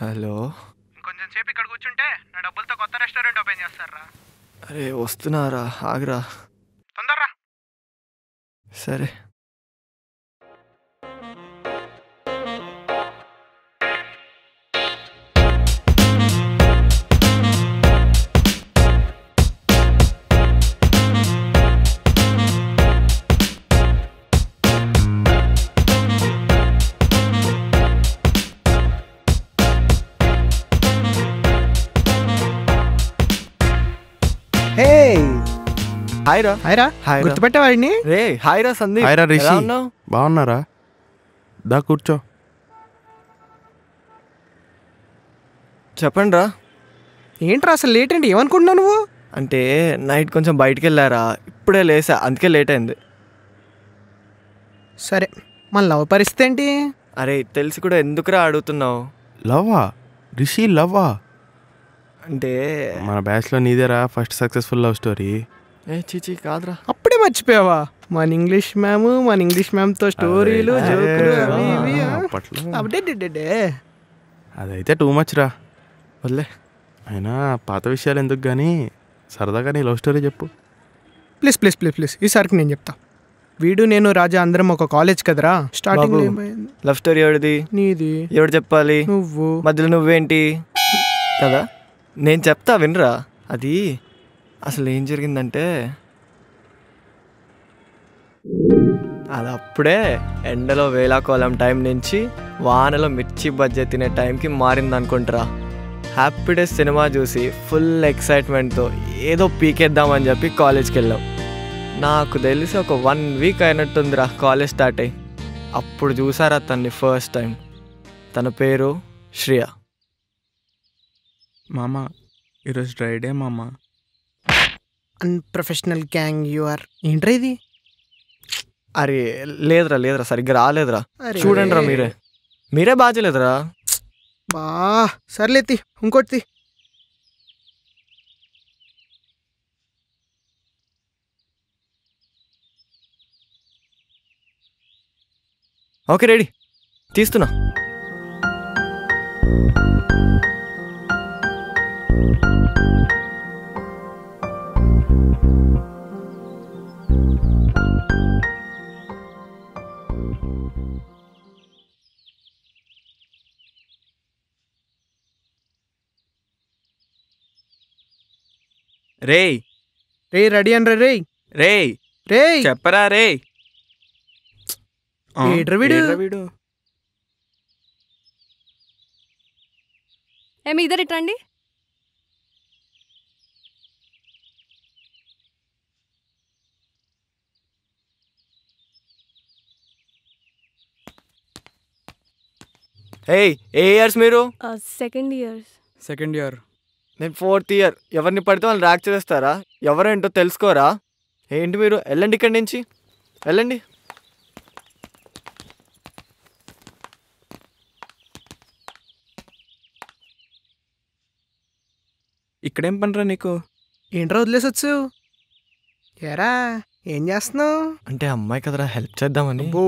Hello? ఇంకొంచెం సేపు ఇక్కడ కూర్చుంటే నా డబ్బులతో కొత్త రెస్టారెంట్ ఓపెన్ చేస్తారా? అరే వస్తున్నారా? ఆగరా. తొందరరా. సరే. హాయ్ రా. హాయ్ రా. హాయ్ రా. గుర్తుపెట్టేవాడిని రే హాయ్ రా సందీప్. హాయ్ రా రిషి. బాగున్నారా? దా కూర్చో. చెప్పండి రా ఏంట్రా అసలు లేట్ ఏంటి? ఏమనుకుంటున్నావు నువ్వు? అంటే నైట్ కొంచెం బయటికి వెళ్ళారా ఇప్పుడే లేసా అందుకే లేట్ అయింది. సరే మన లవ్ పరిస్థితి ఏంటి? అరే తెలిసి కూడా ఎందుకురా అడుగుతున్నావు? లవ్వా? రిషి లవ్వా? అంటే మన బ్యాచ్లో నీదేరా ఫస్ట్ సక్సెస్ఫుల్ లవ్ స్టోరీ ఏ చీచీ కాదురా. అప్పుడే మర్చిపోయావా? మన ఇంగ్లీష్ మ్యామ్ మన ఇంగ్లీష్ మ్యామ్తో స్టోరీలు జోకులు అవి ఇవి? అప్పట్లో. అదైతే టూ మచ్ రా. వదిలే. అయినా పాత విషయాలు ఎందుకు కానీ సరదాగా నీ లవ్ స్టోరీ చెప్పు. Please please please please. ఈసారికి నేను చెప్తా. వీడు నేను రాజా అందరం ఒక కాలేజ్ కదరా? స్టార్టింగ్. లవ్ స్టోరీ ఎవరిది? నీది. ఎవడు చెప్పాలి? నువ్వు. మధ్యలో నువ్వేంటి? కదా? నేను చెప్తా వినరా? అది అసలు ఏం జరిగిందంటే అది అప్పుడే ఎండలో వేలాకోలం టైం నుంచి వానలో మిర్చి బజ్జీ తినే టైంకి మారింది అనుకుంటారా హ్యాపీ డేస్ సినిమా చూసి ఫుల్ ఎక్సైట్మెంట్తో ఏదో పీకేద్దామని చెప్పి కాలేజ్కి వెళ్ళాం నాకు తెలిసి ఒక వన్ వీక్ అయినట్టుందిరా కాలేజ్ స్టార్ట్ అయ్యి. అప్పుడు చూసారా తన్ని ఫస్ట్ టైం. తన పేరు శ్రియ. మామ ఈరోజు డ్రైడే మామ. అన్ప్రొఫెషనల్ గ్యాంగ్ యు ఆర్ ఏంట్రా ఇది అరే లేదురా లేదురా సరిగ్గా రాలేదురా అరే. చూడండి రా మీరే మీరే బాధ్యలేదురా బా సర్లే తి ఇంకోటి తీ. ఓకే రెడీ తీస్తున్నా రేయ్ రే రెడీ అని రే రేయ్. రే చెప్పరా రే ఏట్రా వీడు? వీడు? ఏమి ఇద్దరు ఇట్రండి ఏయ్ ఏ ఇయర్స్ మీరు? సెకండ్ ఇయర్స్ సెకండ్ ఇయర్ నేను ఫోర్త్ ఇయర్ ఎవరిని పడితే వాళ్ళు ర్యాక్ చేస్తారా? ఎవరేంటో తెలుసుకోరా? ఏంటి మీరు? వెళ్ళండి ఇక్కడి నుంచి. వెళ్ళండి. ఇక్కడేం పనిరా నీకు? ఏంట్రా వదిలేసొచ్చు ఎరా ఏం చేస్తున్నావు? అంటే అమ్మాయి కదరా హెల్ప్ చేద్దామని. అబ్బో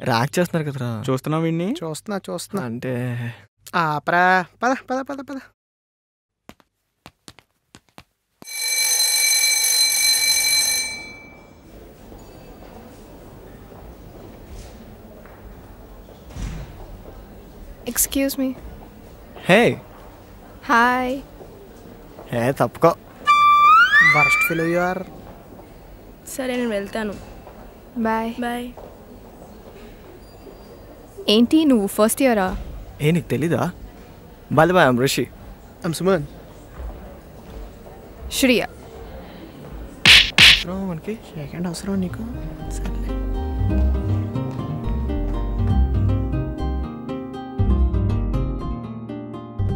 ర్యాక్ చేస్తున్నారు కదరా. చూస్తున్నావు వీడిని చూస్తున్నా చూస్తున్నా. అంటే ఆపరా పద పద పద పద ఎక్స్క్యూజ్ మీ హే. హాయ్ హే తప్పుకో. వరస్ట్ ఫీల్ యు ఆర్ సరే నేను వెళ్తాను. బాయ్ బాయ్ ఏంటి నువ్వు ఫస్ట్ ఇయరా? ఏ నీకు తెలీదా? Bye bye Rishi I'm Suman Shriya. మనకి సెకండ్ అవసరం నీకు. సర్లే.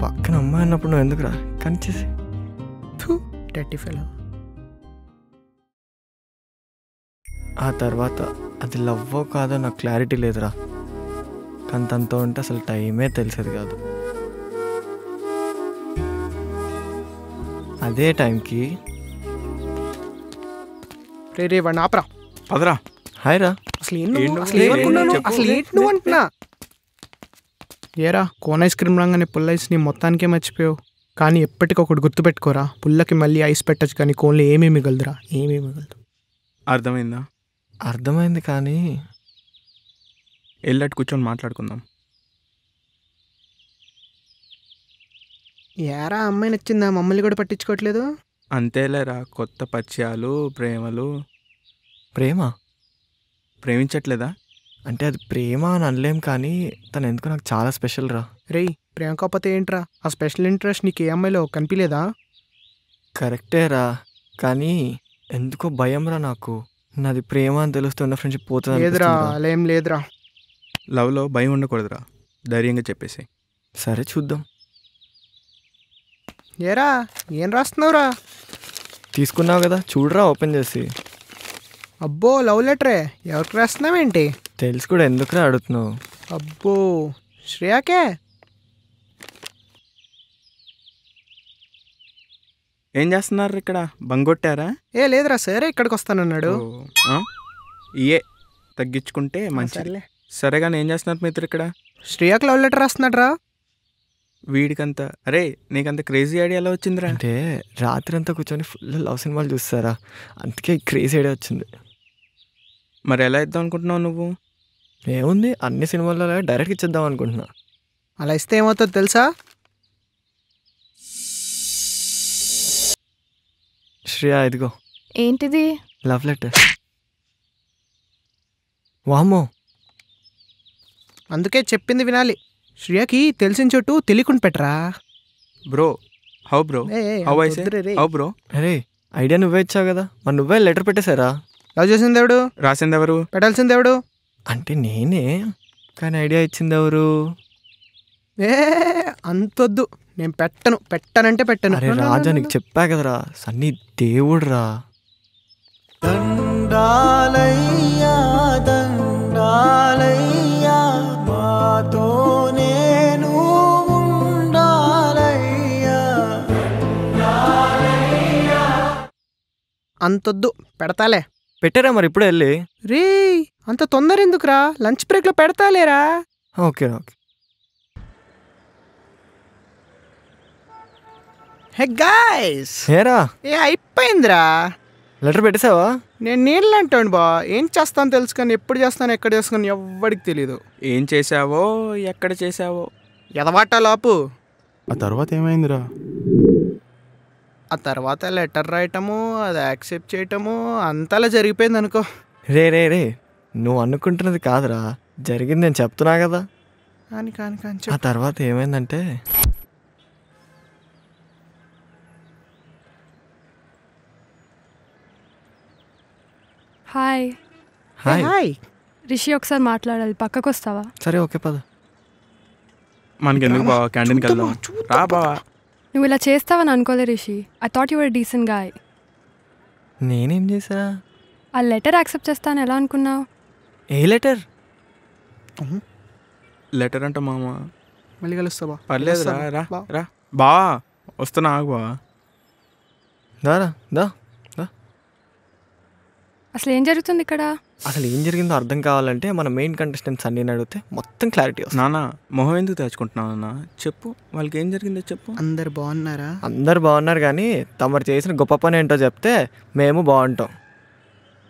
పక్కన అమ్మాయి అన్నప్పుడు నువ్వు ఎందుకురా? కనిచేసి టెట్టి ఫీల్ ఆ తర్వాత అది లవ్వో కాదో నాకు క్లారిటీ లేదురా. కానీ తనతో ఉంటే అసలు టైమే తెలిసేది కాదు. అదే టైంకి రే రే వాడిని ఆపరా. పదరా. హాయ్ రా. అసలు ఏం నువ్వు? ఏంటి అసలు నువ్వు? ఏమనుకున్నాను చెప్పు. అసలు ఏంటి నువ్వు అంటున్నా? ఏరా కోన్ ఐస్ క్రీమ్ రంగానే పుల్ల ఐస్ని మొత్తానికే మర్చిపోయావు. కానీ ఎప్పటికొకటి గుర్తుపెట్టుకోరా పుల్లకి మళ్ళీ ఐస్ పెట్టచ్చు కానీ కోన్లో ఏమేమి మిగలదురా ఏమేమి మిగలదు. అర్థమైందా? అర్థమైంది కానీ వెళ్ళట్టు కూర్చొని మాట్లాడుకుందాం. ఏరా అమ్మాయి నచ్చిందా? మమ్మల్ని కూడా పట్టించుకోవట్లేదు? అంతేలేరా కొత్త పరిచయాలు ప్రేమలు. ప్రేమ? ప్రేమించట్లేదా? అంటే అది ప్రేమ అని అనలేం కానీ తను ఎందుకు నాకు చాలా స్పెషల్ రా. రేయ్ ప్రేమ కాకపోతే ఏంట్రా? ఆ స్పెషల్ ఇంట్రెస్ట్ నీకు ఏ అమ్మాయిలో కనిపించలేదా కరెక్టే రా కానీ ఎందుకో భయం రా నాకు. నాది ప్రేమ అని తెలుస్తున్న ఫ్రెండ్షిప్ పోతుంది లేదురా. అలా ఏం లేదురా. లవ్లో భయం ఉండకూడదురా. ధైర్యంగా చెప్పేసి సరే చూద్దాం. ఏరా ఏం రాస్తున్నావురా? తీసుకున్నావు కదా చూడరా ఓపెన్ చేసి. అబ్బో లవ్ లెటరే. ఎవరికి రాస్తున్నావేంటి? తెలిసి కూడా ఎందుకురా అడుగుతున్నావు? అబ్బో శ్రేయాకే? ఏం చేస్తున్నారు ఇక్కడ? బంగొట్టారా ఏ లేదురా సరే ఇక్కడికి వస్తానన్నాడు? ఇయే తగ్గించుకుంటే మంచిది. సర్లే సరే కానీ ఏం చేస్తున్నారు మీ ఇద్దరు ఇక్కడ? శ్రేయాకి లవ్ లెటర్ రాస్తున్నాడ్రా. వీడికంత? అరే నీకంత క్రేజీ ఐడియా ఎలా వచ్చిందిరా? అంటే రాత్రి అంతా కూర్చొని ఫుల్ లవ్ సినిమాలు చూస్తారా? అందుకే క్రేజ్ ఐడియా వచ్చింది. మరి ఎలా ఇద్దాం అనుకుంటున్నావు నువ్వు? ఏముంది అన్ని సినిమాల్లో డైరెక్ట్ ఇచ్చేద్దాం అనుకుంటున్నా. అలా ఇస్తే ఏమవుతుందో తెలుసా? శ్రేయా ఇదిగో. ఏంటిది? Love letter. వామ్మో. అందుకే చెప్పింది వినాలి. శ్రేయాకి తెలిసిన చోటు తెలియకుండా పెట్టరా? Bro how bro? ఏ, ఏ, హౌ రే. How bro? అరే ఐడియా నువ్వే ఇచ్చావు కదా. మరి నువ్వే లెటర్ పెట్టేశారా? లవ్ చేసింది ఎవడు? రాసింది ఎవరు? పెట్టాల్సింది ఎవడు? అంటే నేనే. కానీ ఐడియా ఇచ్చింది ఎవరు? ఏ అంతొద్దు. నేను పెట్టను. పెట్టనంటే పెట్టను. అరే రాజా నీకు చెప్పా కదరా. సన్నీ దేవుడురా. దండాలయ్యా దండాలయ్యా అంతొద్దు పెడతాలే. పెట్టారా మరి ఇప్పుడే వెళ్ళి? రే అంత తొందర ఎందుకురా లంచ్ బ్రేక్లో పెడతాలేరా? Okay okay. Hey guys! ఏరా? ఏ అయిపోయిందిరా. లెటర్ పెట్టేసావా? నేను నీళ్ళు అంటాను బా. ఏం చేస్తాను తెలుసు కానీ ఎప్పుడు చేస్తాను ఎక్కడ చేస్తాను ఎవ్వడికి తెలియదు ఏం చేసావో ఎక్కడ చేసావో? ఎదవాట లోపు? ఆ తర్వాత ఏమైందిరా? ఆ తర్వాత లెటర్ రాయటము అది యాక్సెప్ట్ చేయటము అంతలా జరిగిపోయింది అనుకో. రే రే రే నువ్వు అనుకుంటున్నది కాదురా. జరిగింది నేను చెప్తున్నా కదా. కాని కాని కాని ఆ. తర్వాత ఏమైందంటే హాయ్. హాయ్. హాయ్. రిషి ఒకసారి మాట్లాడాలి. పక్కకు వస్తావా సరే ఓకే పద. మనకి ఎందుకు బావా? క్యాంటీన్కి వెళ్దాం రా బావా. నువ్వు ఇలా చేస్తావని అనుకోలే Rishi. I thought your decent guy నేనేం చేసా ఆ లెటర్ యాక్సెప్ట్ చేస్తాను ఎలా అనుకున్నావు? ఏ లెటర్? లెటర్ అంట మామ. మళ్ళీ కలుస్తావా పర్లేదు రా రా బా. రా. బావా వస్తున్నా ఆగు బావా దారా దా దా. అసలు ఏం జరుగుతుంది ఇక్కడ? అసలు ఏం జరిగిందో అర్థం కావాలంటే మన మెయిన్ కంటెస్టెంట్స్ అన్ని అడిగితే మొత్తం క్లారిటీ వస్తుంది. నాన్న మొహం ఎందుకు తెచ్చుకుంటున్నావు నాన్న చెప్పు వాళ్ళకి ఏం జరిగిందో చెప్పు. అందరు బాగున్నారా? అందరు బాగున్నారు కానీ తమరు చేసిన గొప్ప పని ఏంటో చెప్తే మేము బాగుంటాం.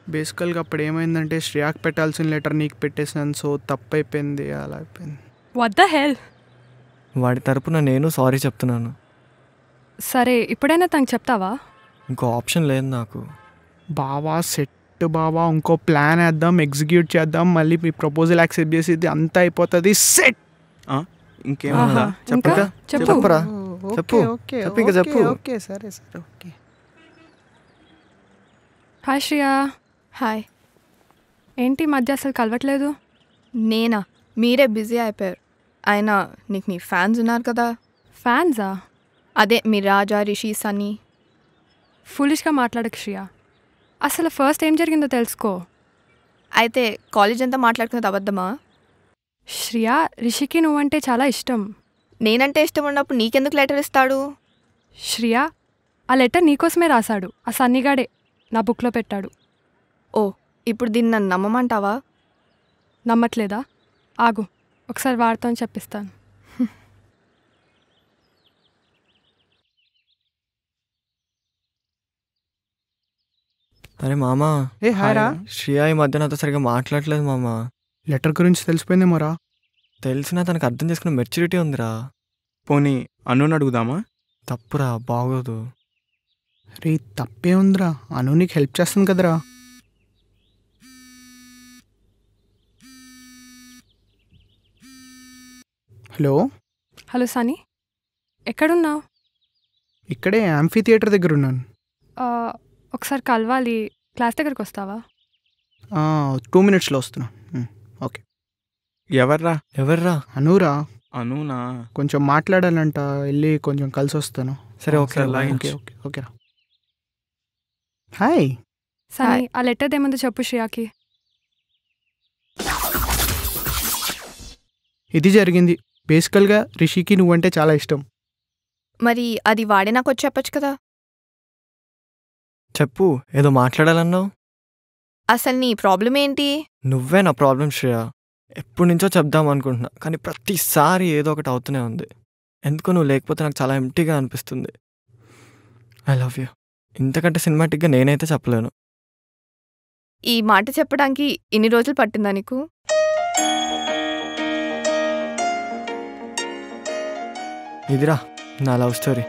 బేసికల్గా అప్పుడు ఏమైందంటే శ్రేయాకి పెట్టాల్సిన లెటర్ నీకు పెట్టేసాను సో తప్పైపోయింది అలా అయిపోయింది. వద్ద హెల్ వాడి తరపున నేను సారీ చెప్తున్నాను. సరే ఇప్పుడైనా తనకు చెప్తావా? ఇంకో ఆప్షన్ లేదు నాకు. బావా సెట్ బావా ఇంకో ప్లాన్ వేద్దాం ఎగ్జిక్యూట్ చేద్దాం మళ్ళీ మీ ప్రపోజల్ యాక్సెప్ట్ చేసి అంతా అయిపోతుంది. సెట్ ఆ? ఇంకేముందా ఆహా. చెప్పు ఇంకా చెప్పు. చెప్పరా? చెప్పు. ఓకే చెప్పు ఇంకా చెప్పు. ఓకే సరే సరే ఓకే. హాయ్ శ్రియా హాయ్ ఏంటి మధ్య అసలు కలవట్లేదు? నేనా? మీరే బిజీ అయిపోయారు. అయినా నీకు నీ ఫ్యాన్స్ ఉన్నారు కదా. ఫ్యాన్సా అదే మీ రాజా రిషి సన్నీ. ఫులిష్గా మాట్లాడకు శ్రియా అసలు ఫస్ట్ ఏం జరిగిందో తెలుసుకో. అయితే కాలేజ్ అంతా మాట్లాడుకునేది అబద్ధమా? శ్రియా రిషికి నువ్వంటే చాలా ఇష్టం. నేనంటే ఇష్టం ఉన్నప్పుడు నీకెందుకు లెటర్ ఇస్తాడు? శ్రియా ఆ లెటర్ నీకోసమే రాశాడు. ఆ సన్నిగాడే నా బుక్లో పెట్టాడు. ఓ ఇప్పుడు దీన్ని నన్ను నమ్మమంటావా? నమ్మట్లేదా? ఆగు ఒకసారి వాడితో చెప్పిస్తాను. అరే మామా. ఏ హాయ్ రా. శ్రియా ఈ మధ్య నాతో సరిగా మాట్లాడలేదు మామా. లెటర్ గురించి తెలిసిపోయిందేమోరా తెలిసినా తనకు అర్థం చేసుకున్న మెచ్యూరిటీ ఉందిరా. పోనీ అనుని అడుగుదామా? తప్పురా బాగోదు. రే తప్పే ఉందిరా. అను నీకు హెల్ప్ చేస్తుంది కదరా. హలో? హలో సనీ. ఎక్కడున్నావు? ఇక్కడే యాంఫీ థియేటర్ దగ్గర ఉన్నాను. ఒకసారి కలవాలి. క్లాస్ దగ్గరికి వస్తావా? టూ మినిట్స్లో వస్తున్నా. ఉమ్, ఎవర్రా? ఎవర్రా? అనురా. అనునా? కొంచెం మాట్లాడాలంట వెళ్ళి కొంచెం కలిసి వస్తాను. సరే ఓకే సరే, ఓకే. ఓకే ఓకేరా. హాయ్. సనీ ఆ లెటర్ ఏముందో చెప్పు శ్రియాకి. ఇది జరిగింది. బేసికల్గా రిషికి నువ్వంటే చాలా ఇష్టం. మరి అది వాడే నాకు వచ్చి చెప్పొచ్చు కదా? చెప్పు ఏదో మాట్లాడాలన్నావు? అసలు నీ ప్రాబ్లం ఏంటి? నువ్వే నా ప్రాబ్లం శ్రేయ. ఎప్పటి నుంచో చెప్దాం అనుకుంటున్నా కానీ ప్రతిసారి ఏదో ఒకటి అవుతూనే ఉంది. ఎందుకో నువ్వు లేకపోతే నాకు చాలా ఎంటీగా అనిపిస్తుంది. ఐ లవ్ యూ ఇంతకంటే సినిమాటిక్గా నేనైతే చెప్పలేను. ఈ మాట చెప్పడానికి ఇన్ని రోజులు పట్టిందా నీకు? ఇదిరా నా లవ్ స్టోరీ.